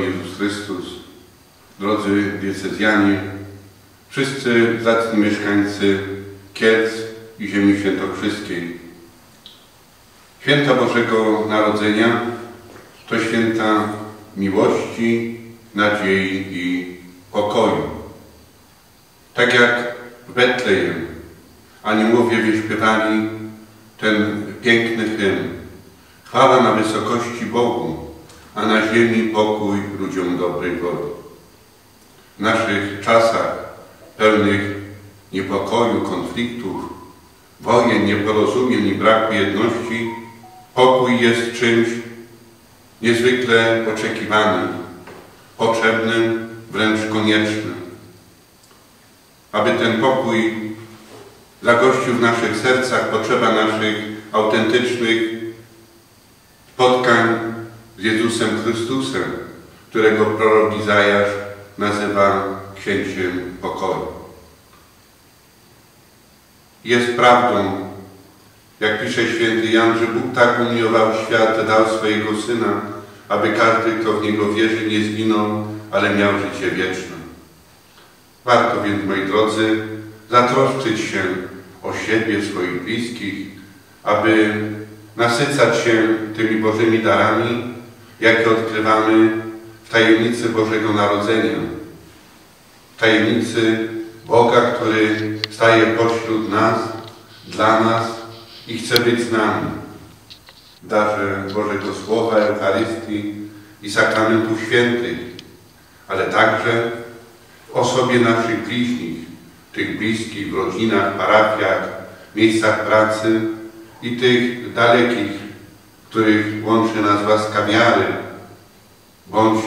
Jezus Chrystus, drodzy diecezjanie, wszyscy zacni mieszkańcy Kielc i ziemi świętokrzyskiej. Święta Bożego Narodzenia to święta miłości, nadziei i pokoju. Tak jak w Betlejem aniołowie wyśpiewali ten piękny hymn. Chwała na wysokości Bogu, a na ziemi pokój ludziom dobrej woli. W naszych czasach pełnych niepokoju, konfliktów, wojen, nieporozumień i braku jedności, pokój jest czymś niezwykle oczekiwanym, potrzebnym, wręcz koniecznym. Aby ten pokój zagościł w naszych sercach, potrzeba naszych autentycznych spotkań Jezusem Chrystusem, którego prorok Izajasz nazywa księciem pokoju. Jest prawdą, jak pisze święty Jan, że Bóg tak umiłował świat, dał swojego Syna, aby każdy, kto w Niego wierzy, nie zginął, ale miał życie wieczne. Warto więc, moi drodzy, zatroszczyć się o siebie, swoich bliskich, aby nasycać się tymi Bożymi darami, jakie odkrywamy w tajemnicy Bożego Narodzenia. W tajemnicy Boga, który staje pośród nas, dla nas i chce być z nami. W darze Bożego Słowa, Eucharystii i sakramentów świętych, ale także w osobie naszych bliźnich, tych bliskich, w rodzinach, parafiach, miejscach pracy i tych dalekich, których łączy nas łaska wiary, bądź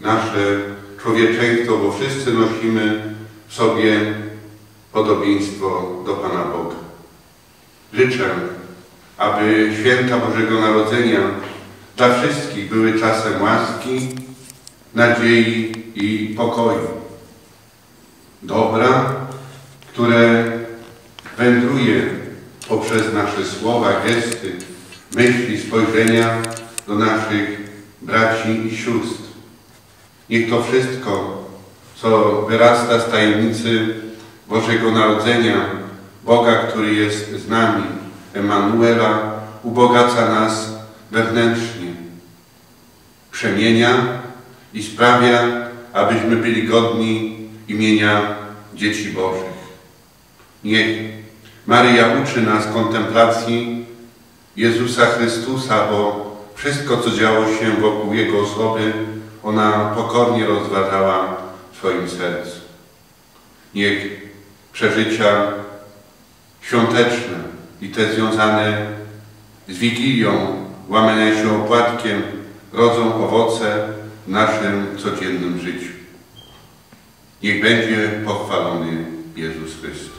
nasze człowieczeństwo, bo wszyscy nosimy w sobie podobieństwo do Pana Boga. Życzę, aby święta Bożego Narodzenia dla wszystkich były czasem łaski, nadziei i pokoju. Dobra, które wędruje poprzez nasze słowa, gesty, myśli, spojrzenia do naszych braci i sióstr. Niech to wszystko, co wyrasta z tajemnicy Bożego Narodzenia, Boga, który jest z nami, Emanuela, ubogaca nas wewnętrznie, przemienia i sprawia, abyśmy byli godni imienia dzieci Bożych. Niech Maryja uczy nas kontemplacji Jezusa Chrystusa, bo wszystko, co działo się wokół Jego osoby, ona pokornie rozważała w swoim sercu. Niech przeżycia świąteczne i te związane z Wigilią, łamania się opłatkiem, rodzą owoce w naszym codziennym życiu. Niech będzie pochwalony Jezus Chrystus.